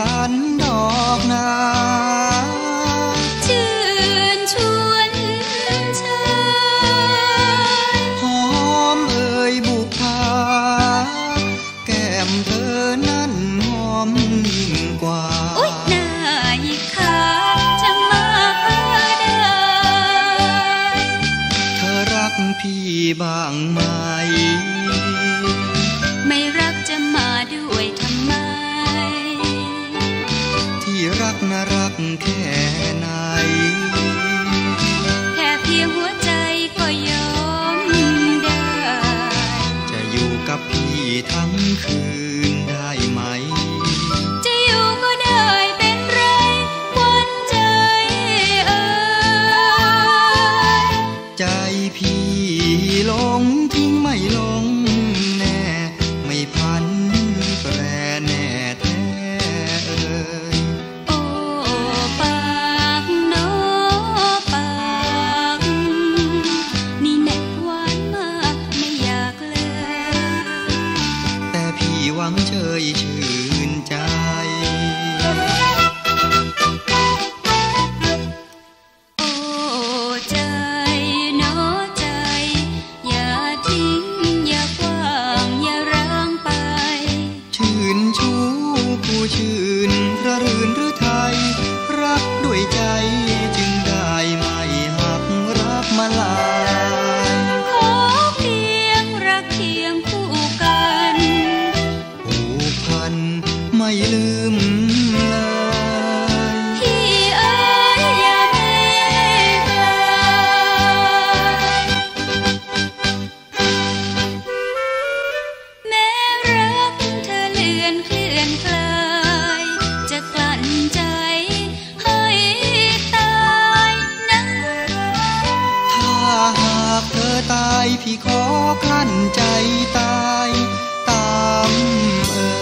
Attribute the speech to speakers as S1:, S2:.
S1: สันดอกนา
S2: ชื่นชวนชาย
S1: หอมเอ่ยบุพาแก้มเธอนั้นหอมยิ่งกว่าอุ๊ยน
S2: าอีกขาจะมาได้
S1: เธอรักพี่บ้างไหม แค่ไหน
S2: แค่เพียงหัวใจก็ยอมได้
S1: จะอยู่กับพีทั้งคืนได้ไหม
S2: จะอยู่ก็ได้เป็นไรวันใจเอ่
S1: ใจพี่ันไม่ลืมพ
S2: ี่เอ๋ยย่าเพลแม้รักเธอเลือนเคลื่อนคลจะกลั่นใจให้ตายนะ
S1: ถ้าหากเธอตายพี่ขอกลั้นใจตาย ตามเอ่ย